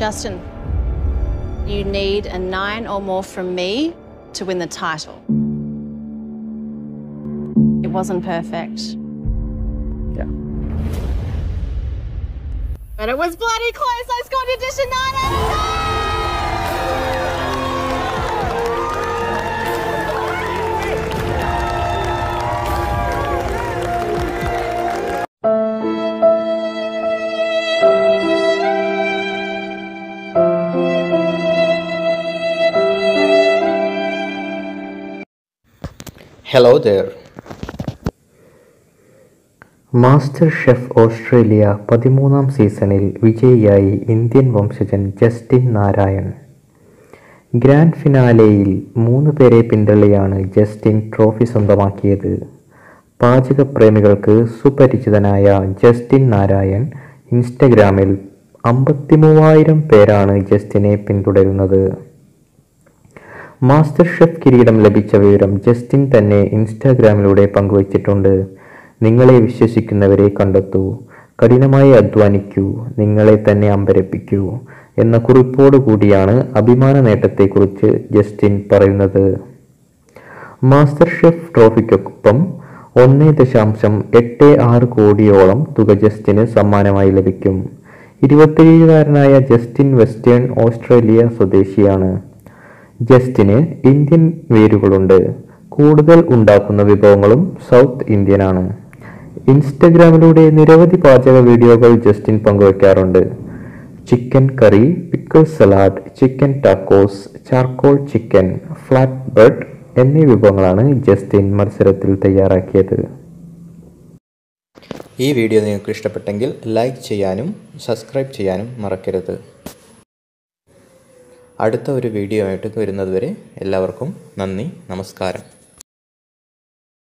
Justin, you need a nine or more from me to win the title. It wasn't perfect. Yeah. But it was bloody close. I scored addition 9 out of 10! Hello there. Master chef Australia പതിമൂന്നാം സീസണിൽ വിജയിയായി Indian വംശജൻ Justin Narayan. Grand ഫിനാലെയിൽ മൂന്ന് പേരെ പിന്തള്ളിയാണ് Justin trophy സ്വന്തമാക്കിയത്. പാചക പ്രേമികൾക്ക് സുപരിചിതനായ Justin Narayan ഇൻസ്റ്റഗ്രാമിൽ അമ്പത്തിമൂവായിരം പേരാണ് ജസ്റ്റിനെ പിന്തുടരുന്നത്. മാസ്റ്റർ ഷെഫ് കിരീടം ലഭിച്ച വിവരം ജസ്റ്റിൻ തന്നെ ഇൻസ്റ്റാഗ്രാമിലൂടെ പങ്കുവച്ചിട്ടുണ്ട്. നിങ്ങളെ വിശ്വസിക്കുന്നവരെ കണ്ടെത്തൂ. കഠിനമായി അധ്വാനിക്കൂ. നിങ്ങളെ തന്നെ അമ്പരപ്പിക്കൂ എന്ന കുറിപ്പോടു കൂടിയാണ് അഭിമാന നേട്ടത്തെക്കുറിച്ച് ജസ്റ്റിൻ പറയുന്നത്. മാസ്റ്റർ ഷെഫ് ട്രോഫിക്കൊപ്പം ഒന്ന് ദശാംശം എട്ട് ആറ് കോടിയോളം തുക ജസ്റ്റിന് സമ്മാനമായി ലഭിക്കും. ഇരുപത്തിയേഴുകാരനായ ജസ്റ്റിൻ വെസ്റ്റേൺ ഓസ്ട്രേലിയ സ്വദേശിയാണ്. ജസ്റ്റിന് ഇന്ത്യൻ വേരുകളുണ്ട്. കൂടുതൽ ഉണ്ടാക്കുന്ന വിഭവങ്ങളും സൗത്ത് ഇന്ത്യനാണ്. ഇൻസ്റ്റഗ്രാമിലൂടെ നിരവധി പാചക വീഡിയോകൾ Justin പങ്കുവയ്ക്കാറുണ്ട് chicken curry pickle salad chicken tacos charcoal chicken flat bread എന്നീ വിഭവങ്ങളാണ് ജസ്റ്റിൻ മത്സരത്തിൽ തയ്യാറാക്കിയത്. ഈ വീഡിയോ നിങ്ങൾക്ക് ഇഷ്ടപ്പെട്ടെങ്കിൽ ലൈക്ക് ചെയ്യാനും സബ്സ്ക്രൈബ് ചെയ്യാനും മറക്കരുത്. അടുത്ത ഒരു വീഡിയോ ആയിട്ട് വരുന്നതുവരെ എല്ലാവർക്കും നന്ദി നമസ്കാരം.